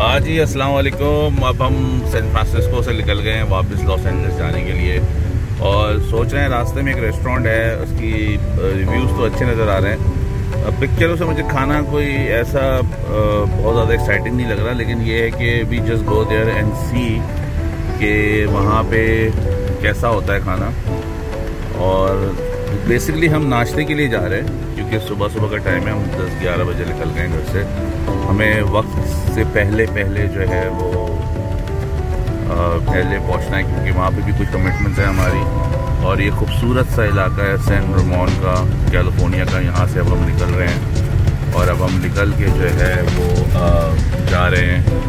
हाँ जी, अस्सलाम वालेकुम। अब हम सैन फ्रांसिस्को से निकल गए हैं वापस लॉस एंजल्स जाने के लिए। और सोच रहे हैं रास्ते में एक रेस्टोरेंट है, उसकी रिव्यूज़ तो अच्छे नज़र आ रहे हैं। पिक्चरों से मुझे खाना कोई ऐसा बहुत ज़्यादा एक्साइटिंग नहीं लग रहा, लेकिन ये है कि we just go there and see कि वहाँ पे कैसा होता है खाना। और बेसिकली हम नाश्ते के लिए जा रहे हैं क्योंकि सुबह सुबह का टाइम है हम दस ग्यारह बजे निकल गए घर से। हमें वक्त से पहले पहले जो है वो आ, पहले पहुँचना है क्योंकि वहाँ पे भी कुछ कमिटमेंट्स हैं हमारी। और ये खूबसूरत सा इलाका है सैन रमोन का कैलिफ़ोर्निया का यहाँ से अब हम निकल रहे हैं। और अब हम निकल के जो है वो आ, जा रहे हैं।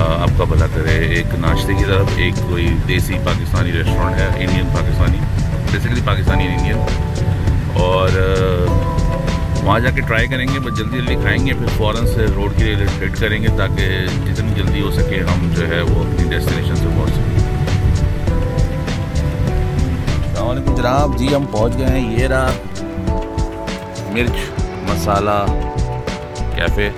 आपका भला करे एक नाश्ते की तरफ़ एक कोई देसी पाकिस्तानी रेस्टोरेंट है Indian Pakistani. Basically Pakistani Indian और वहाँ जाके ट्राई करेंगे बस जल्दी जल्दी खाएँगे, फिर फ़ौरन से रोड के लिए हिट करेंगे, ताकि जितनी जल्दी हो सके हम जो है वो अपनी डेस्टिनेशन से पहुँच सकें। जनाब। जी, हम पहुँच गए हैं ये रहा मिर्च मसाला कैफ़े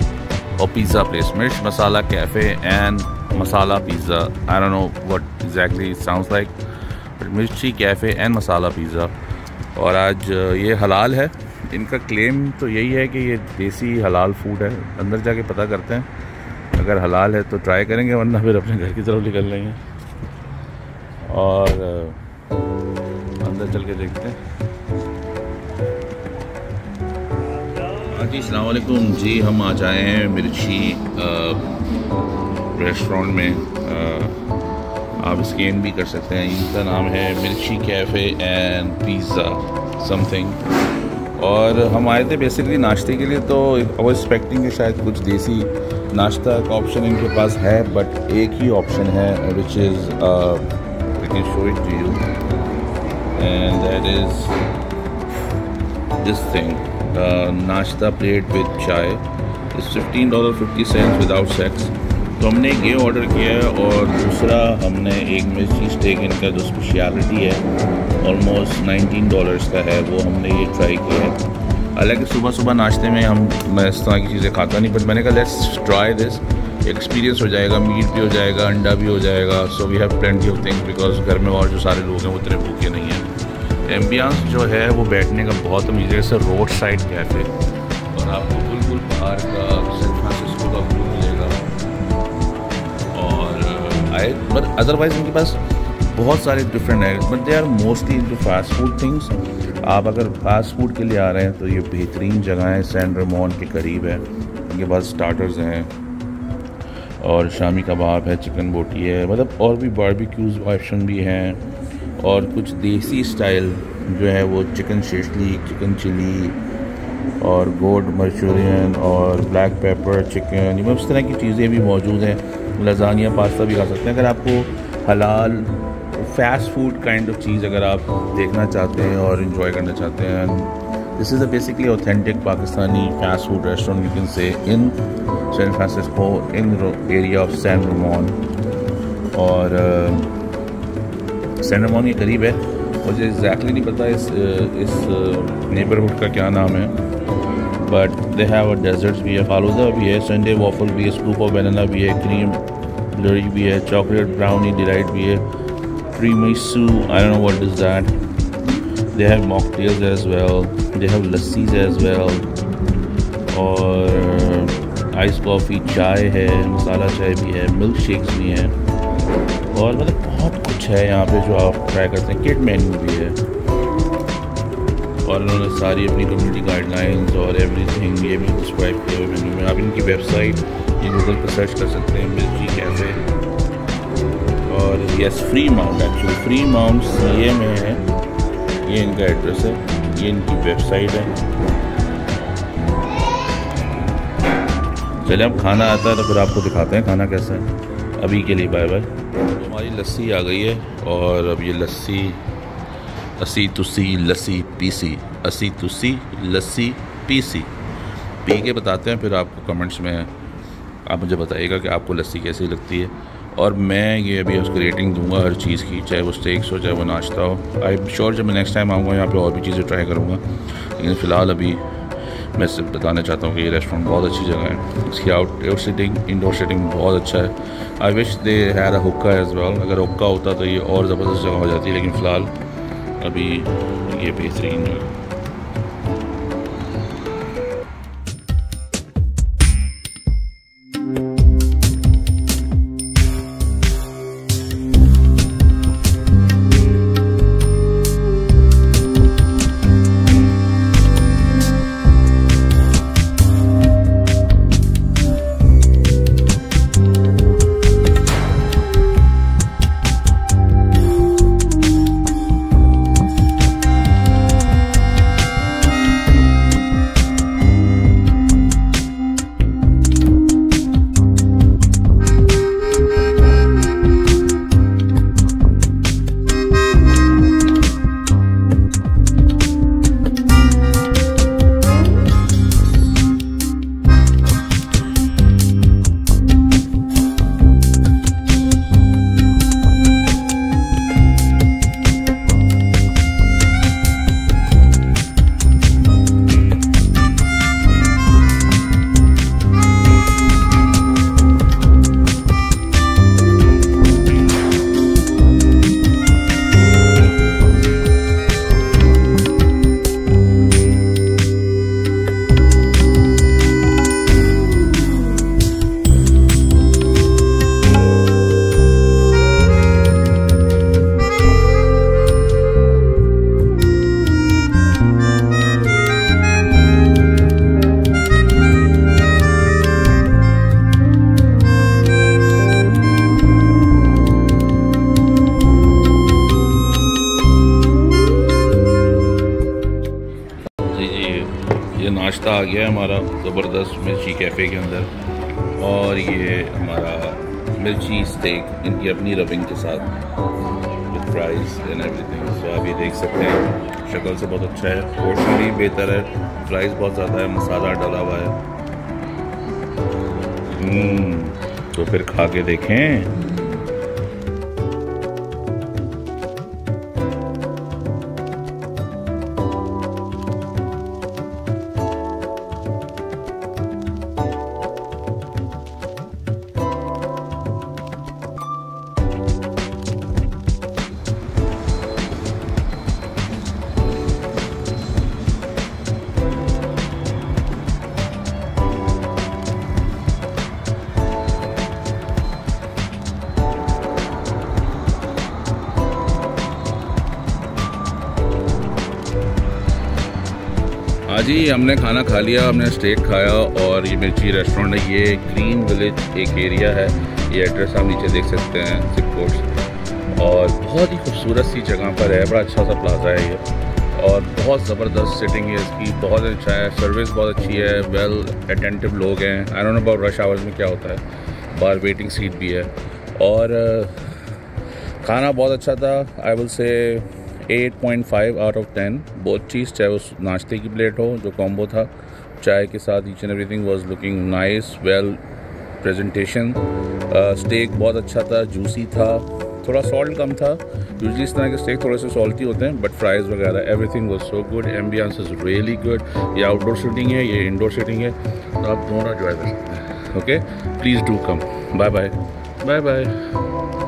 और pizza place Mirch Masala Cafe and Masala Pizza I don't know what exactly sounds like Mirchi Cafe and Masala Pizza. और आज ये हलाल है। इनका क्लेम तो यही है कि ये देसी हलाल फ़ूड है। अंदर जाके पता करते हैं। अगर हलाल है तो ट्राई करेंगे वरना फिर अपने घर की तरफ़ निकल लेंगे। और अंदर चल के देखते हैं। हाँ जी अलकुम जी हम आ जाए हैं मिर्ची रेस्टोरेंट में आ, आप स्कैन भी कर सकते हैं। इनका नाम है मिर्ची कैफ़े एंड पिज़्ज़ा समथिंग और हम आए थे बेसिकली नाश्ते के लिए तो वो एक्सपेक्टिंग शायद कुछ देसी नाश्ता का ऑप्शन इनके पास है बट एक ही ऑप्शन है which is show it to you and that is this thing nashta plate with chai is fifteen dollar fifty cent without sex तो हमने एक ये ऑर्डर किया है और दूसरा हमने एक मिर्ची स्टेक इनका जो स्पेशलिटी है ऑलमोस्ट 19 डॉलर्स का है, वो हमने ये ट्राई किया है। हालाँकि सुबह सुबह नाश्ते में हम, मैं इस तरह की चीज़ें खाता नहीं बट मैंने कहा लेट्स ट्राई दिस एक्सपीरियंस हो जाएगा मीट भी हो जाएगा, अंडा भी हो जाएगा so we have plenty of things because घर में और जो सारे लोग हैं, वो इतने भूखे नहीं हैं। एम्बियंस जो है, वो बैठने का बहुत अमीर है। रोड साइड कैफ़े अदरवाइज़ उनके पास बहुत सारे डिफरेंट है but they are mostly into fast food things आप अगर फास्ट फ़ूड के लिए आ रहे हैं तो ये बेहतरीन जगह है सैन रमोन के करीब है। उनके पास स्टार्टर्स हैं, और शामी कबाब है चिकन बोटी है मतलब और भी बारबेक्यूज़ ऑप्शन भी हैं, और कुछ देसी स्टाइल जो है वो चिकन शेशली चिकन चिली और गोड मंचूरियन और ब्लैक पेपर चिकन उस तरह की चीज़ें भी मौजूद हैं। लजानिया पास्ता भी खा सकते हैं। अगर आपको हलाल फास्ट फ़ूड काइंड ऑफ़ चीज़ अगर आप देखना चाहते हैं और इन्जॉय करना चाहते हैं this is a basically authentic Pakistani fast food restaurant you can say in San Francisco in area of San Ramon और सैन रमोन के करीब है। मुझे एग्जैक्टली नहीं पता इस इस नेबरहुड का क्या नाम है। But they have a desserts भी है, फालूदा भी है संडे वॉफल भी है स्कूप ऑफ़ बनाना भी है क्रीम ब्लरी भी है चॉकलेट ब्राउनी डिलाइट भी है tiramisu I know what is that they have mocktails as well they have lassis as well और आइस कॉफ़ी चाय है मसाला चाय भी है मिल्क शेक्स भी हैं। और मतलब बहुत कुछ है यहाँ पे जो आप ट्राई करते हैं किट मेन्यू भी है। और उन्होंने सारी अपनी कम्युनिटी गाइडलाइंस और एवरीथिंग ये भी डिस्क्राइब किया हुए मेन्यू में। आप इनकी वेबसाइट ये गूगल पर सर्च कर सकते हैं मिर्ची कैफ़े और yes Fremont actually Fremont C A में है। ये इनका एड्रेस है, ये इनकी वेबसाइट है। चले अब खाना आता है तो फिर आपको दिखाते हैं खाना कैसा है। अभी के लिए बाय बाय हमारी लस्सी आ गई है और अब ये लस्सी असी तुसी लस्सी पीसी। असी तुसी लस्सी पीसी। पी के बताते हैं, फिर आपको कमेंट्स में आप मुझे बताइएगा कि आपको लस्सी कैसी लगती है। और मैं ये अभी उसको रेटिंग दूँगा हर चीज़ की, चाहे वो स्टेक्स हो, चाहे वो नाश्ता हो। आई एम श्योर जब मैं नेक्स्ट टाइम आऊँगा, यहाँ पे और भी चीज़ें ट्राई करूँगा। लेकिन फ़िलहाल अभी मैं सिर्फ़ बताना चाहता हूँ कि ये रेस्टोरेंट बहुत अच्छी जगह है। इसकी आउटडोर सीटिंग इंडोर सीटिंग बहुत अच्छा है। आई विश दे हैर हुक्का एज वेल अगर हुक्का होता तो ये और ज़बरदस्त जगह हो जाती है लेकिन फ़िलहाल अभी ये बेहतरीन ज़बरदस्त मिर्ची कैफ़े के अंदर और ये हमारा मिर्ची स्टेक इनकी अपनी रबिंग के साथ with fries and everything so आप ये देख सकते हैं शक्ल से बहुत अच्छा है पोर्शन भी बेहतर है। फ्राइज बहुत ज़्यादा है मसाला डाला हुआ है। हम्म, तो फिर खा के देखें। हाँ जी, हमने खाना खा लिया, हमने स्टेक खाया और ये मिर्ची रेस्टोरेंट है ये ग्रीन विलेज एक एरिया है। ये एड्रेस आप नीचे देख सकते हैं सिप कोर्स और बहुत ही खूबसूरत सी जगह पर है, बड़ा अच्छा सा प्लाजा है ये। और बहुत ज़बरदस्त सिटिंग है इसकी, बहुत अच्छा है सर्विस बहुत अच्छी है वेल अटेंटिव लोग हैं। I don't know about rush hours में क्या होता है, बाहर वेटिंग सीट भी है। और, खाना बहुत अच्छा था आई विल से 8.5 आउट ऑफ़ 10 बहुत चीज़ चाहे उस नाश्ते की प्लेट हो, जो कॉम्बो था, चाय के साथ each and everything was looking nice well presentation steak बहुत अच्छा था जूसी था, थोड़ा सॉल्ट कम था। यूजली इस तरह के स्टेक थोड़े से सॉल्टी होते हैं बट फ्राइज़ वगैरह everything was so good ambience is really good ये आउटडोर सीटिंग है, ये इंडोर सीटिंग है तो आप दोनों इन्जॉय कर सकते हैं। Okay please do come bye bye bye bye